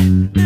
Mm-hmm.